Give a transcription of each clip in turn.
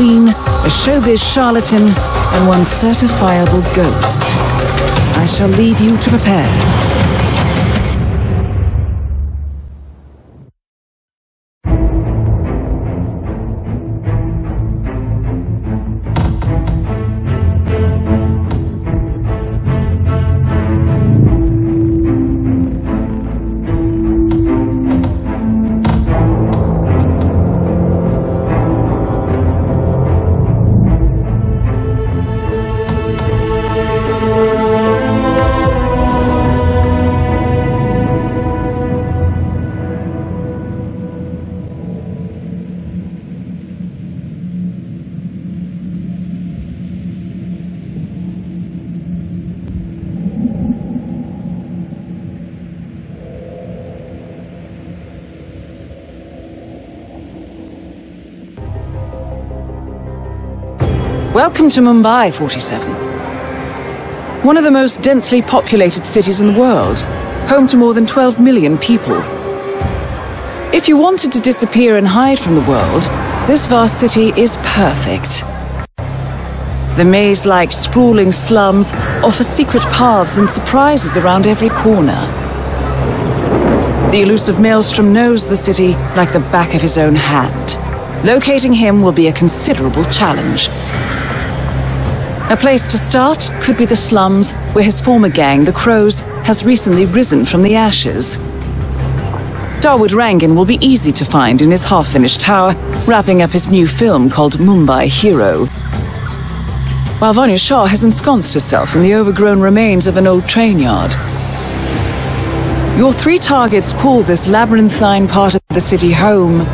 queen, a showbiz charlatan, and one certifiable ghost. I shall leave you to prepare. Welcome to Mumbai, 47. One of the most densely populated cities in the world, home to more than 12 million people. If you wanted to disappear and hide from the world, this vast city is perfect. The maze-like sprawling slums offer secret paths and surprises around every corner. The elusive Maelstrom knows the city like the back of his own hand. Locating him will be a considerable challenge, a place to start could be the slums, where his former gang, the Crows, has recently risen from the ashes. Dawood Rangan will be easy to find in his half-finished tower, wrapping up his new film called Mumbai Hero. While Vanya Shah has ensconced herself in the overgrown remains of an old train yard. Your three targets call this labyrinthine part of the city home,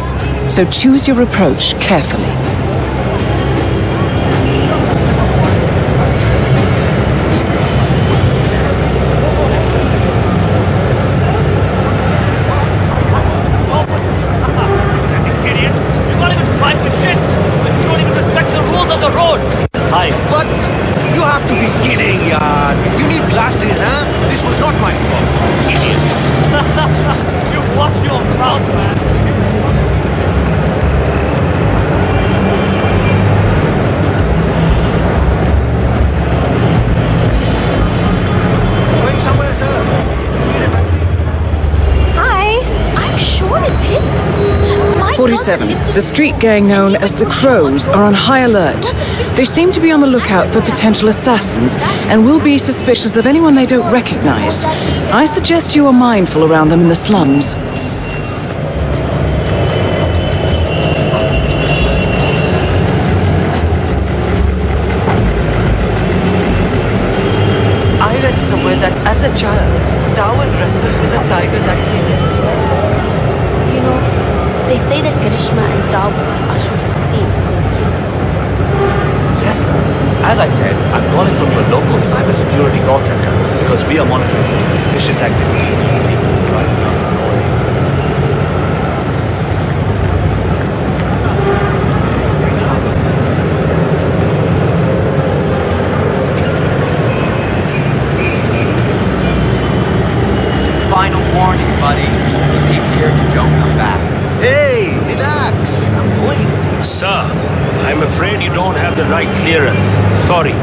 so choose your approach carefully. This was not my fault, idiot. you watch your mouth, man. The street gang known as the Crows are on high alert. They seem to be on the lookout for potential assassins and will be suspicious of anyone they don't recognize. I suggest you are mindful around them in the slums. I read somewhere that as a child, Dawood wrestled with a tiger that came in. You know, they say that Karishma and are shooting the scene. Yes. As I said, I'm calling from the local cybersecurity call center because we are monitoring some suspicious activity. Going. Sir, I'm afraid you don't have the right clearance. Sorry.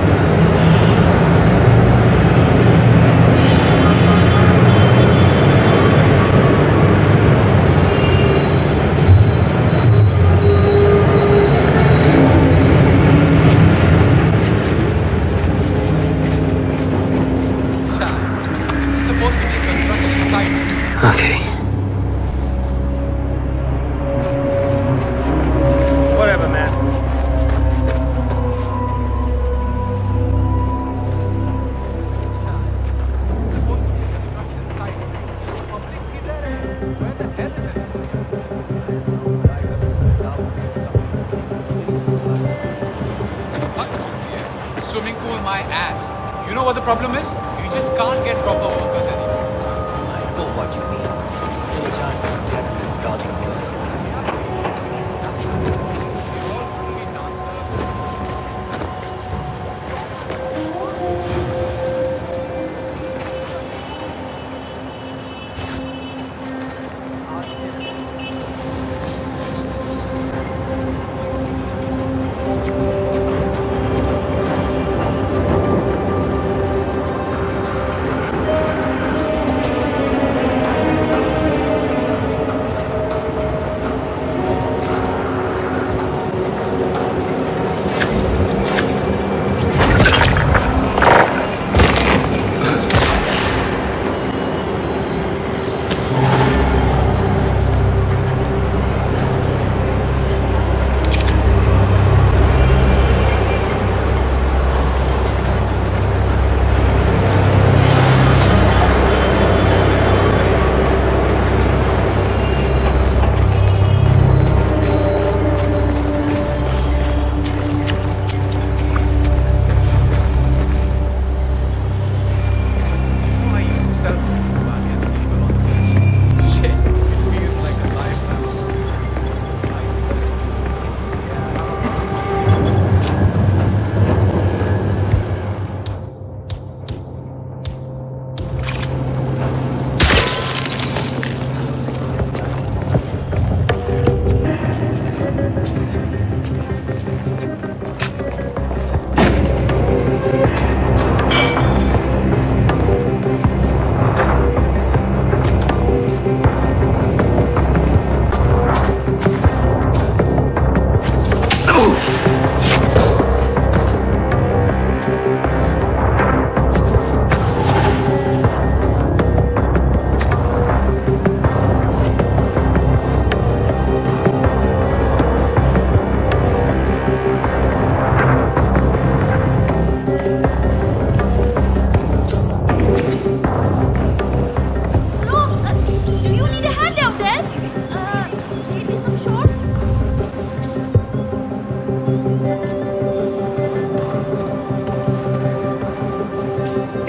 swimming pool my ass. You know what the problem is? You just can't get proper workers anymore. I know what you mean.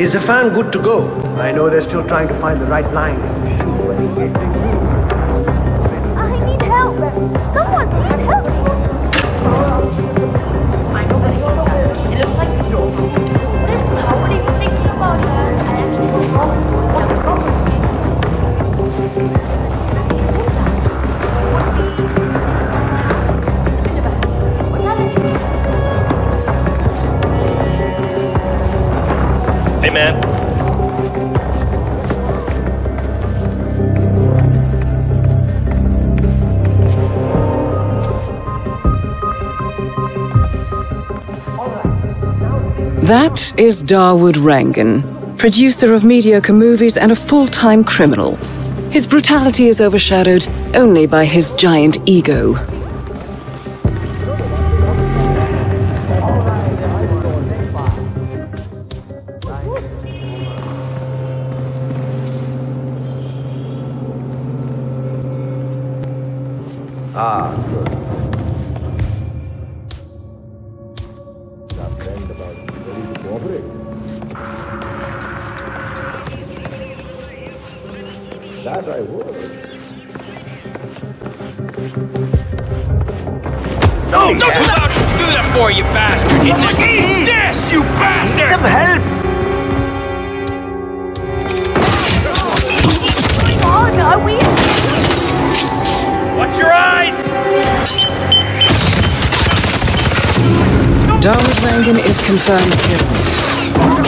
Is the fan good to go? I know they're still trying to find the right line. Oh, I need help! Someone, That is Dawood Rangan, producer of mediocre movies and a full-time criminal. His brutality is overshadowed only by his giant ego. I would. No, don't do that! Do that for you, bastard! Eat this, eat this, you bastard! Need Some help! Come on, are we? Watch your eyes! Dawood Rangan is confirmed killed.